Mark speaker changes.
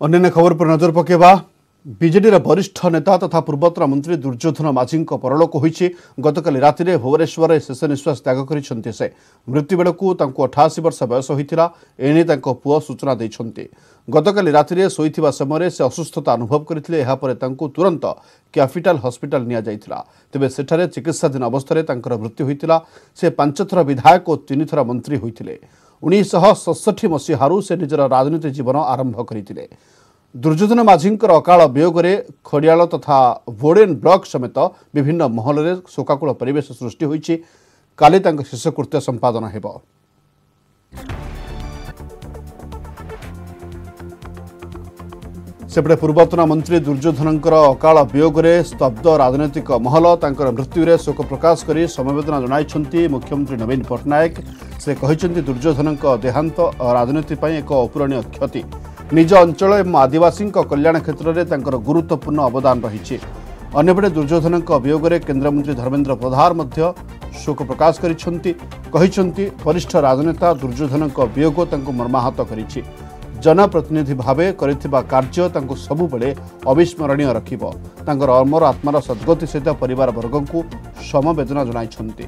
Speaker 1: ଅନ୍ୟାନ୍ୟ ଖବର ଉପରେ ନଜର ପକାଇବା। ବିଜେଡିର ବରିଷ୍ଠ ନେତା ତଥା ପୂର୍ବତନ ମନ୍ତ୍ରୀ ଦୁର୍ଯ୍ୟୋଧନ ମାଝୀଙ୍କ ପରଲୋକ ହୋଇଛି। ଗତକାଲି ରାତିରେ ଭୁବନେଶ୍ୱରରେ ଶେଷ ନିଶ୍ୱାସ ତ୍ୟାଗ କରିଛନ୍ତି ସେ। ମୃତ୍ୟୁବେଳକୁ ତାଙ୍କୁ ଅଠାଅଶୀ ବର୍ଷ ବୟସ ହୋଇଥିଲା। ଏନେଇ ତାଙ୍କ ପୁଅ ସୂଚନା ଦେଇଛନ୍ତି। ଗତକାଲି ରାତିରେ ଶୋଇଥିବା ସମୟରେ ସେ ଅସୁସ୍ଥତା ଅନୁଭବ କରିଥିଲେ। ଏହାପରେ ତାଙ୍କୁ ତୁରନ୍ତ କ୍ୟାପିଟାଲ ହସ୍ପିଟାଲ ନିଆଯାଇଥିଲା। ତେବେ ସେଠାରେ ଚିକିତ୍ସାଧୀନ ଅବସ୍ଥାରେ ତାଙ୍କର ମୃତ୍ୟୁ ହୋଇଥିଲା। ସେ ପାଞ୍ଚଥର ବିଧାୟକ ଓ ତିନିଥର ମନ୍ତ୍ରୀ ହୋଇଥିଲେ। ଉଣେଇଶହ ସତଷଠି ମସିହାରୁ ସେ ନିଜର ରାଜନୀତି ଜୀବନ ଆରମ୍ଭ କରିଥିଲେ। ଦୁର୍ଯ୍ୟୋଧନ ମାଝୀଙ୍କର ଅକାଳ ବିୟୋଗରେ ଖଡ଼ିଆଳ ତଥା ଭୋଡେନ୍ ବ୍ଲକ ସମେତ ବିଭିନ୍ନ ମହଲରେ ଶୋକାକୁଳ ପରିବେଶ ସୃଷ୍ଟି ହୋଇଛି। କାଲି ତାଙ୍କ ଶେଷକୃତ୍ୟ ସମ୍ପାଦନ ହେବ। ସେପଟେ ପୂର୍ବତନ ମନ୍ତ୍ରୀ ଦୁର୍ଯ୍ୟୋଧନଙ୍କର ଅକାଳ ବିୟୋଗରେ ସ୍ତବ୍ଧ ରାଜନୈତିକ ମହଲ ତାଙ୍କର ମୃତ୍ୟୁରେ ଶୋକ ପ୍ରକାଶ କରି ସମବେଦନା ଜଣାଇଛନ୍ତି ମୁଖ୍ୟମନ୍ତ୍ରୀ ନବୀନ ପଟ୍ଟନାୟକ। ସେ କହିଛନ୍ତି ଦୁର୍ଯ୍ୟୋଧନଙ୍କ ଦେହାନ୍ତ ରାଜନୀତି ପାଇଁ ଏକ ଅପୂରଣୀୟ କ୍ଷତି। ନିଜ ଅଞ୍ଚଳ ଏବଂ ଆଦିବାସୀଙ୍କ କଲ୍ୟାଣ କ୍ଷେତ୍ରରେ ତାଙ୍କର ଗୁରୁତ୍ୱପୂର୍ଣ୍ଣ ଅବଦାନ ରହିଛି। ଅନ୍ୟପଟେ ଦୁର୍ଯ୍ୟୋଧନଙ୍କ ବିୟୋଗରେ କେନ୍ଦ୍ରମନ୍ତ୍ରୀ ଧର୍ମେନ୍ଦ୍ର ପ୍ରଧାନ ମଧ୍ୟ ଶୋକ ପ୍ରକାଶ କରିଛନ୍ତି। କହିଛନ୍ତି ବରିଷ୍ଠ ରାଜନେତା ଦୁର୍ଯ୍ୟୋଧନଙ୍କ ବିୟୋଗ ତାଙ୍କୁ ମର୍ମାହତ କରିଛି। ଜନପ୍ରତିନିଧି ଭାବେ କରିଥିବା କାର୍ଯ୍ୟ ତାଙ୍କୁ ସବୁବେଳେ ଅବିସ୍ମରଣୀୟ ରଖିବ ତାଙ୍କର ଅମର ଆତ୍ମାର ସଦ୍ଗତି ସହିତ ପରିବାର ବର୍ଗଙ୍କୁ ସମବେଦନା ଜଣାଇଛନ୍ତି